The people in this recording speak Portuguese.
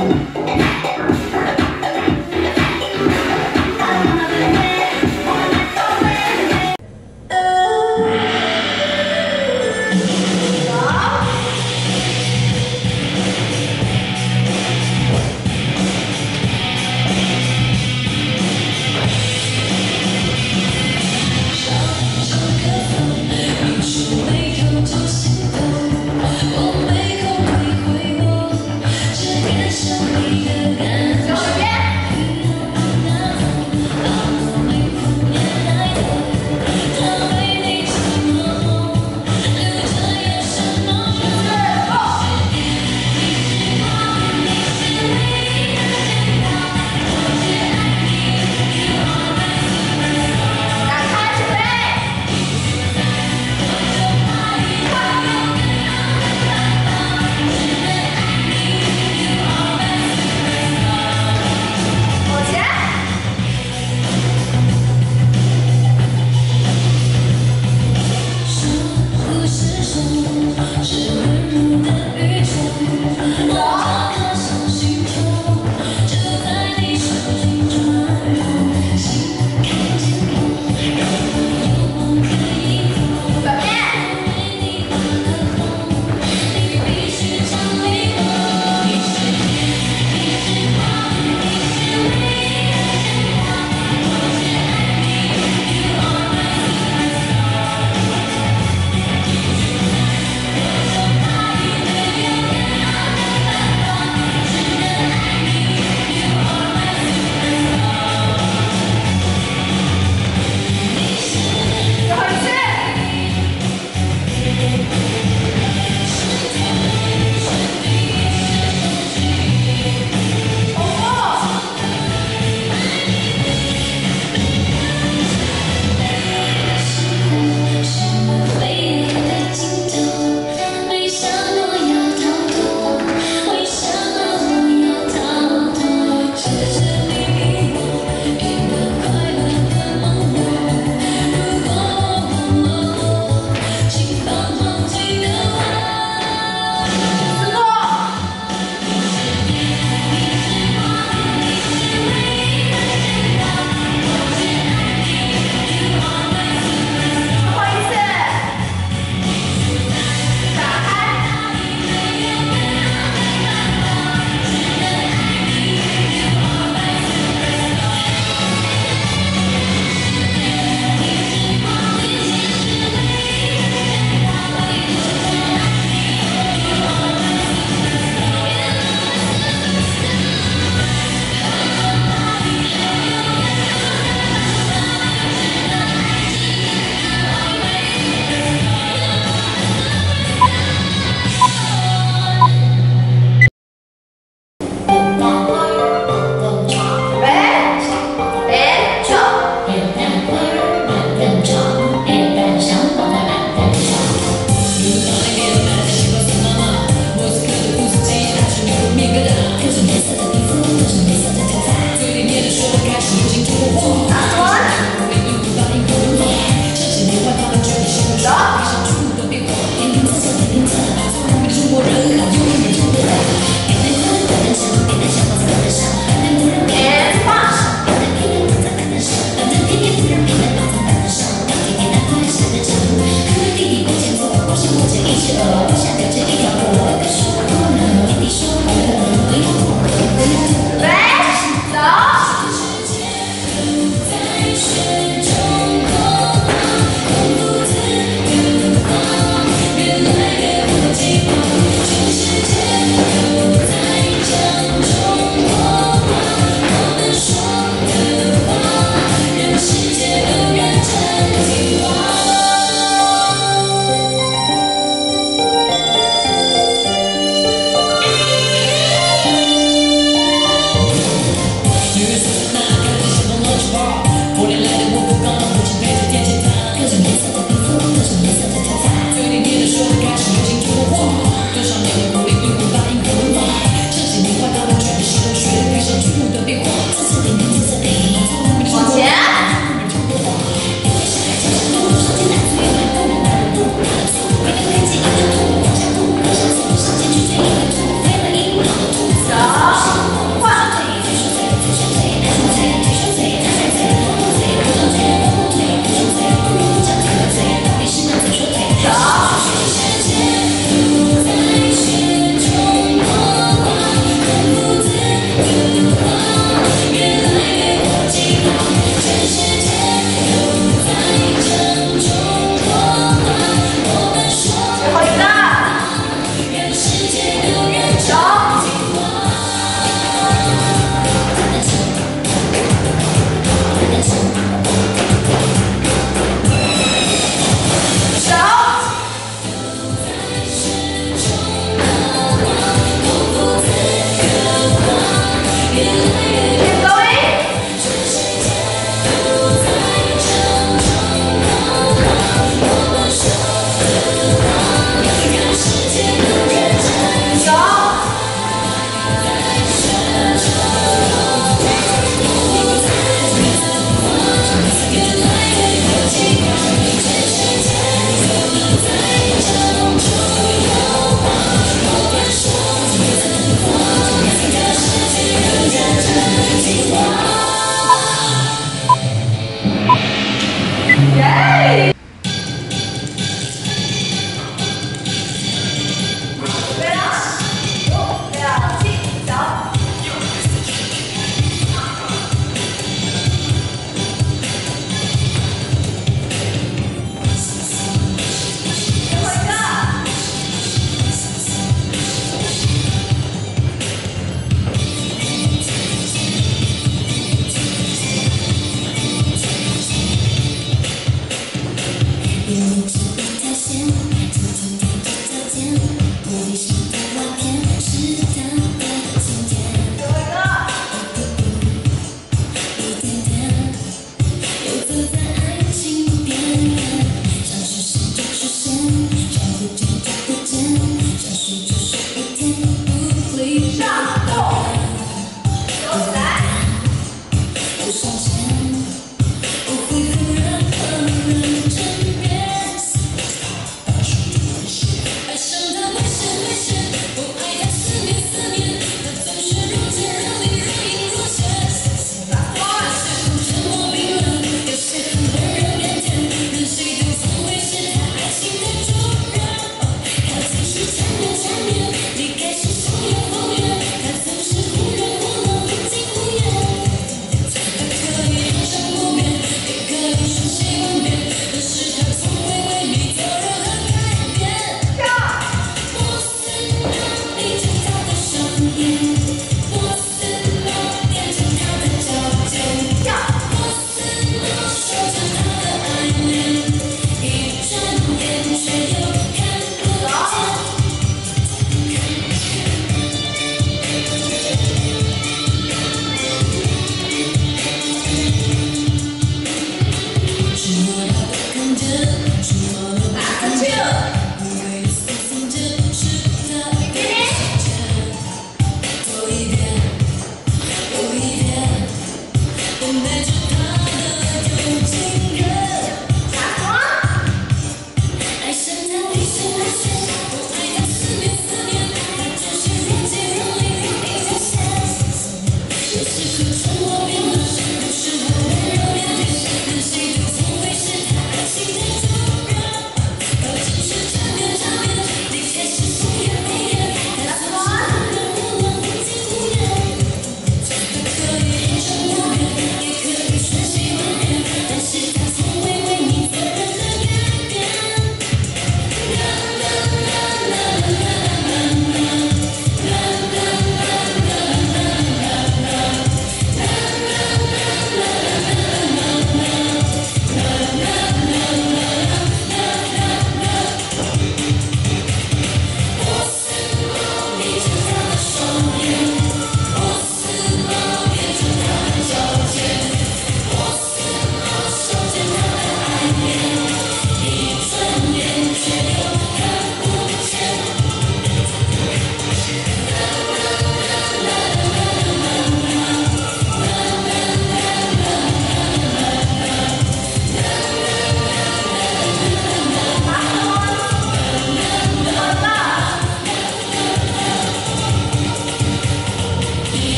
Música